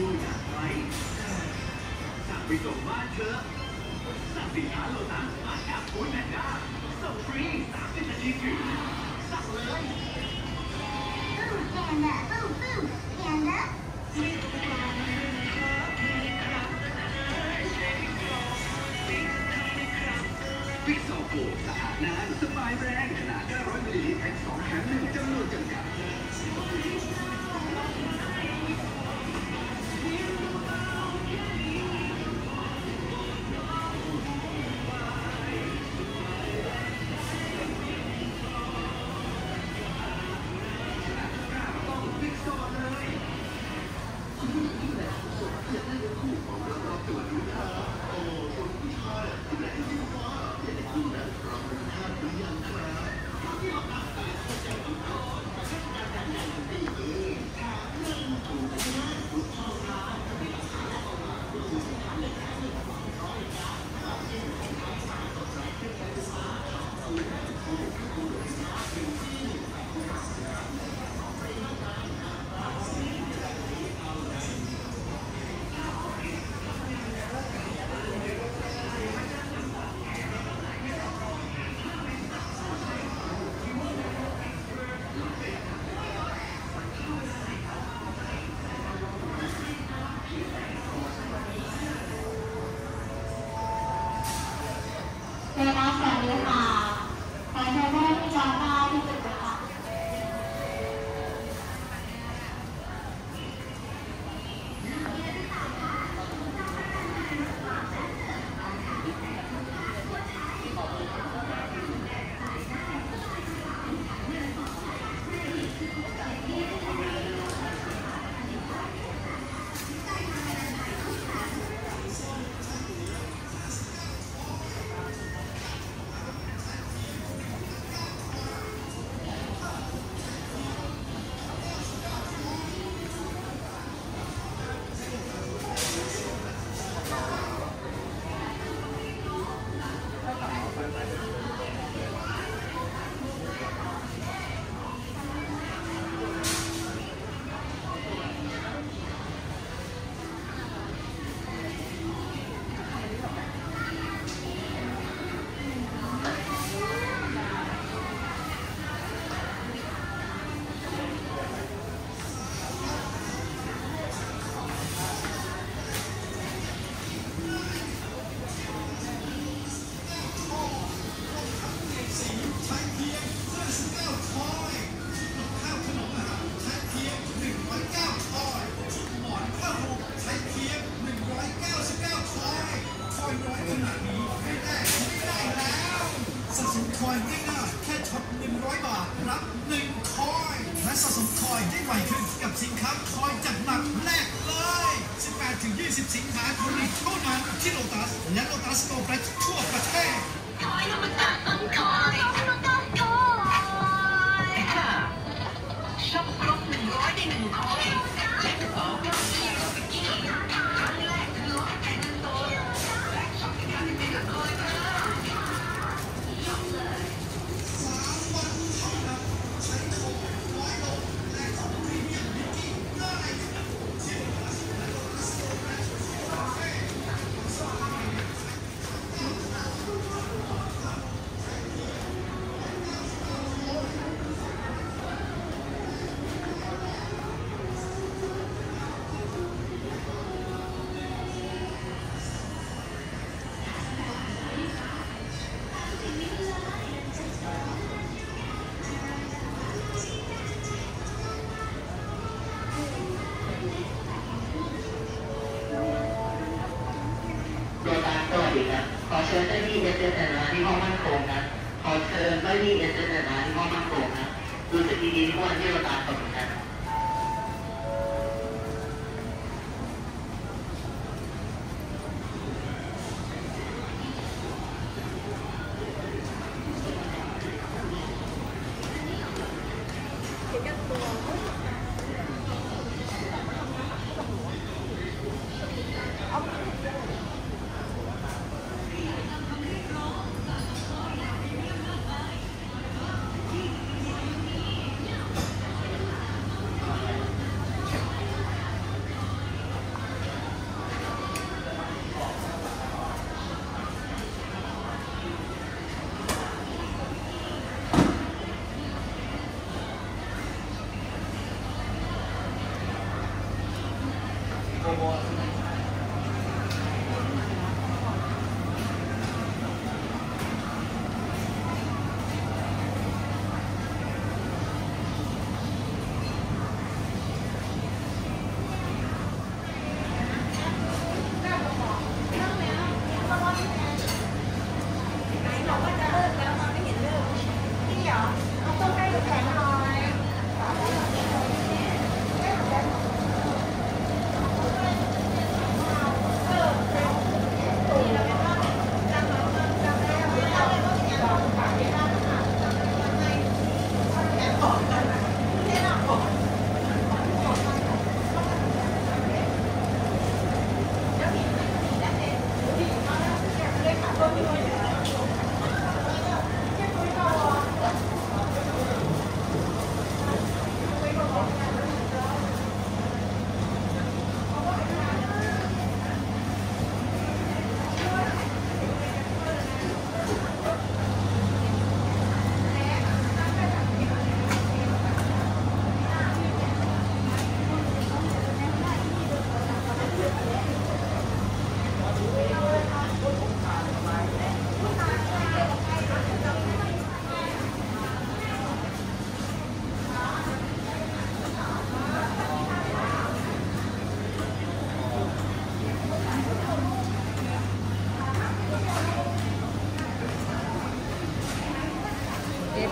ยูอยากไปสั่งไปส่งบ้านเธอสั่งสินค้าโลตัสผ่านแอปฟู้ดแพนด้าส่งฟรีสามสิบนาทีถึงสั่งเลยตู้แกนดะตู้ตู้แกนดะพิกซอโกสะอาดน้ำสบายแรงขนาด500มิลลิลิตรแพ็ค2แถม1จำนวนจำกัด 何? что, братишка?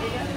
Yeah.